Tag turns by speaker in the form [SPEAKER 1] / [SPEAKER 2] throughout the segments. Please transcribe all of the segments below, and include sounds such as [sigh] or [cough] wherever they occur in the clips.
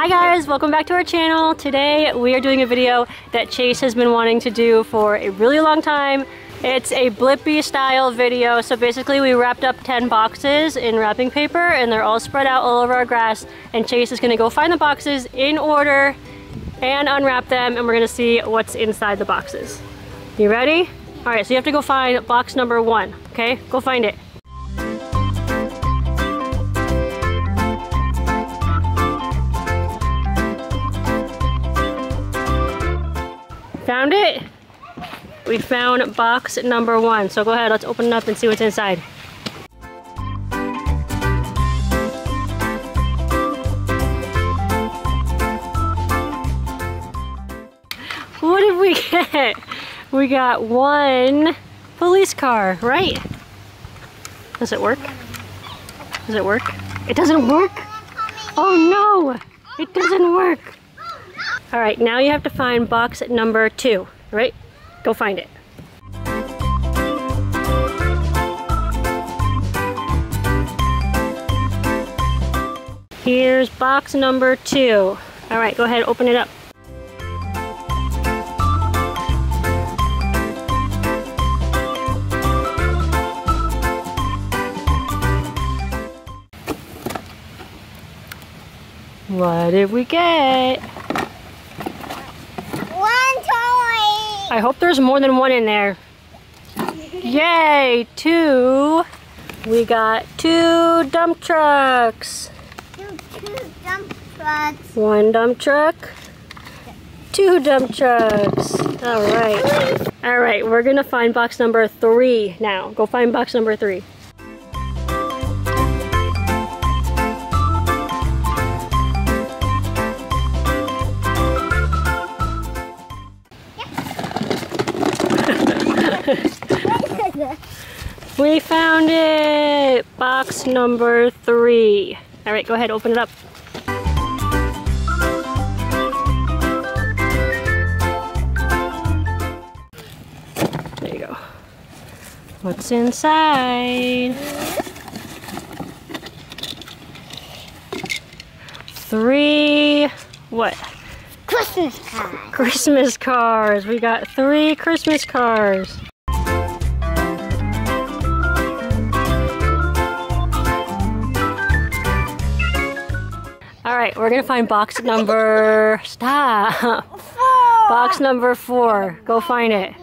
[SPEAKER 1] Hi guys, welcome back to our channel. Today we are doing a video that Chase has been wanting to do for a really long time. It's a Blippi style video. So basically we wrapped up 10 boxes in wrapping paper and they're all spread out all over our grass and Chase is gonna go find the boxes in order and unwrap them and we're gonna see what's inside the boxes. You ready? All right, so you have to go find box number one, okay? Go find it. We found box number one. So go ahead, let's open it up and see what's inside. What did we [laughs] get? We got one police car, right? Does it work? Does it work? It doesn't work? Oh no! It doesn't work! Alright, now you have to find box number two, right? Go find it. Here's box number two. Alright, go ahead, open it up. What did we get?
[SPEAKER 2] One toy.
[SPEAKER 1] I hope there's more than one in there. Yay, two. We got two dump trucks.
[SPEAKER 2] Two, two dump trucks.
[SPEAKER 1] One dump truck, two dump trucks. All right. All right, we're gonna find box number three now. Go find box number three. We found it! Box number three. All right, go ahead, open it up. There you go. What's inside? Three, what?
[SPEAKER 2] Christmas cards.
[SPEAKER 1] Christmas cards. We got three Christmas cars. Right, we're gonna find box number, [laughs] stop.
[SPEAKER 2] Oh, four.
[SPEAKER 1] Box number four, go find it.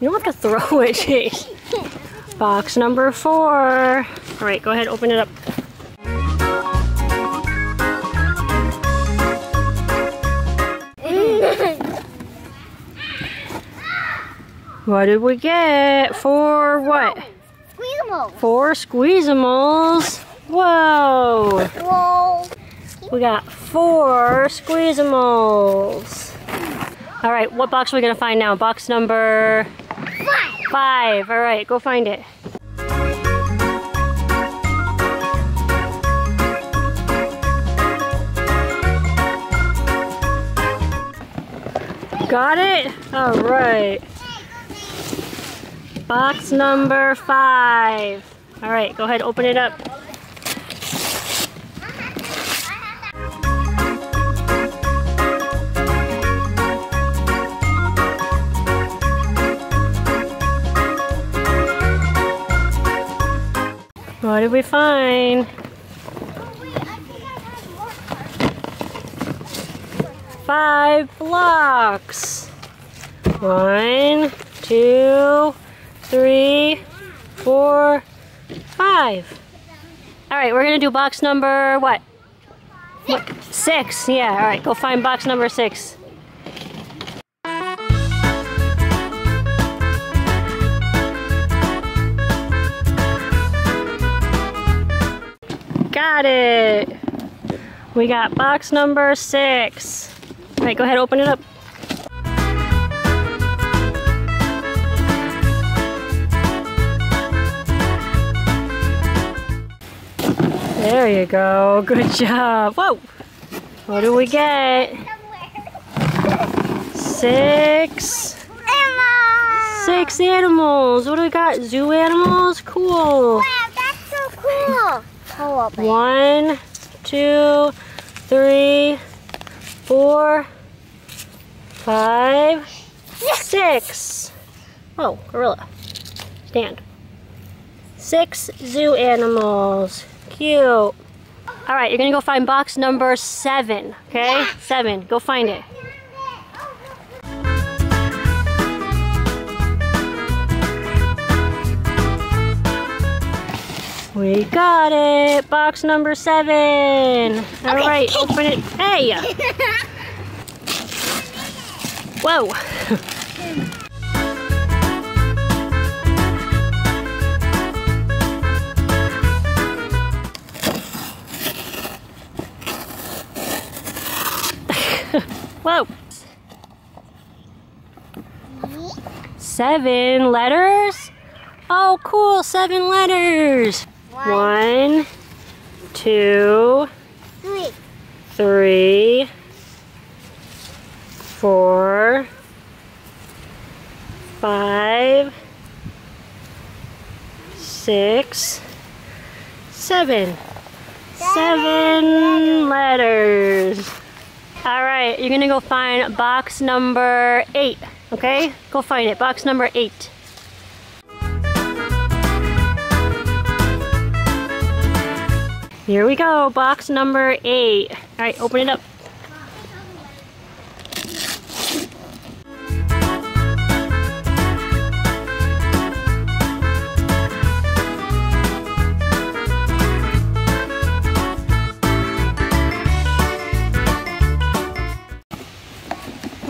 [SPEAKER 1] You don't have to throw it, Chase. [laughs] Box number four. All right, go ahead, open it up. What did we get? For what? Four Squeezamals. Whoa!
[SPEAKER 2] Whoa.
[SPEAKER 1] We got four Squeezamals. All right, what box are we gonna find now? Box number
[SPEAKER 2] Five.
[SPEAKER 1] five. All right, go find it. Got it? All right. Box number five. All right, go ahead, open it up. What did we find? Five blocks. One, two, three, four, five. All right, we're gonna do box number what? What? Six. Yeah. All right, go find box number six. Got it. We got box number six. All right, go ahead, open it up. There you go. Good job. Whoa. What do we get? Six.
[SPEAKER 2] Emma.
[SPEAKER 1] Six animals. What do we got? Zoo animals? Cool.
[SPEAKER 2] Wow, that's so cool. Up.
[SPEAKER 1] One, two, three, four, five, six. Oh, gorilla. Stand. Six zoo animals. Cute. All right, you're gonna go find box number seven, okay? Seven, go find it. We got it, box number seven. All right, open it. Hey! [laughs] Whoa. Whoa. Seven letters? Oh, cool, seven letters. One, two,
[SPEAKER 2] three,
[SPEAKER 1] three, four, five, six, seven. Seven letters. All right, you're gonna go find box number eight, okay? Go find it, box number eight. Here we go, box number eight. All right, open it up.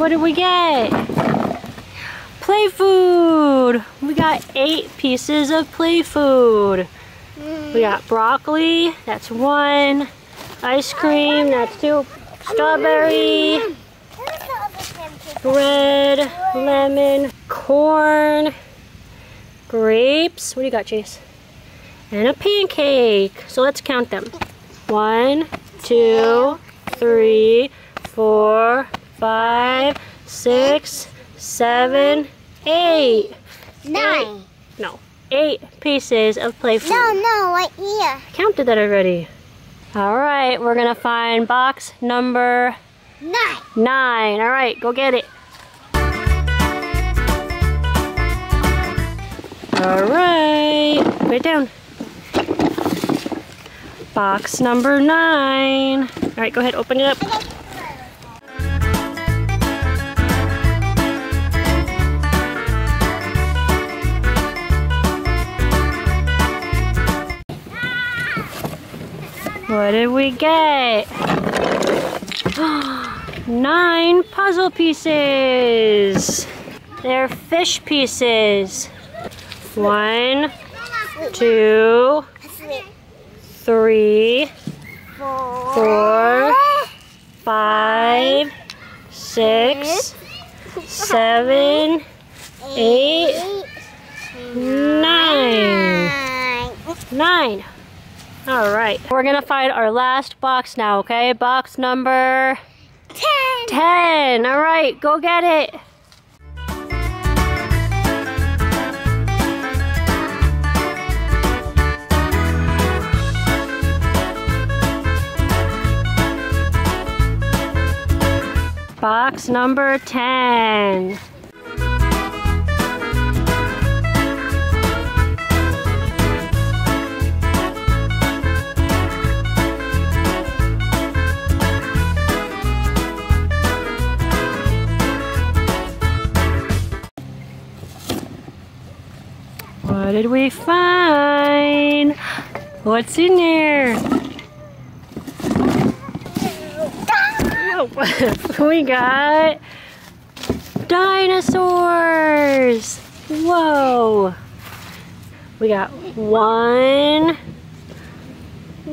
[SPEAKER 1] What did we get? Play food. We got eight pieces of play food. We got broccoli, that's one. Ice cream, that's two. Strawberry, bread, lemon, corn, grapes. What do you got, Chase? And a pancake. So let's count them. One, two, three, four, five, six, seven, eight.
[SPEAKER 2] nine.
[SPEAKER 1] No, eight pieces of play food.
[SPEAKER 2] No, no, right here.
[SPEAKER 1] Counted that already. All right, we're gonna find box number
[SPEAKER 2] Nine.
[SPEAKER 1] nine. All right, go get it. All right, put it down. Box number nine. All right, go ahead, open it up. What did we get? [gasps] Nine puzzle pieces. They're fish pieces. One, two, three, four, five, six, seven, eight, nine. Nine. All right. We're gonna find our last box now, okay? Box number
[SPEAKER 2] Ten.
[SPEAKER 1] 10. All right, go get it. Box number 10. Did? What's in there? [laughs] We got dinosaurs. Whoa. We got one,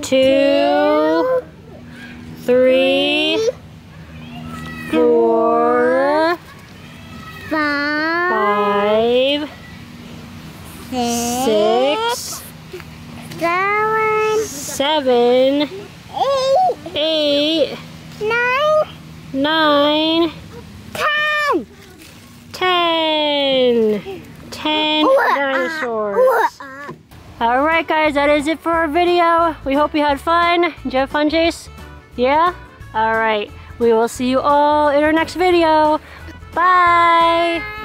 [SPEAKER 1] two, three, four,
[SPEAKER 2] Five.
[SPEAKER 1] five, six,
[SPEAKER 2] Seven.
[SPEAKER 1] seven,
[SPEAKER 2] Eight.
[SPEAKER 1] eight,
[SPEAKER 2] Nine.
[SPEAKER 1] nine,
[SPEAKER 2] Ten.
[SPEAKER 1] ten. Dinosaurs. Alright guys, that is it for our video. We hope you had fun. Did you have fun, Chase? Yeah? Alright. We will see you all in our next video. Bye!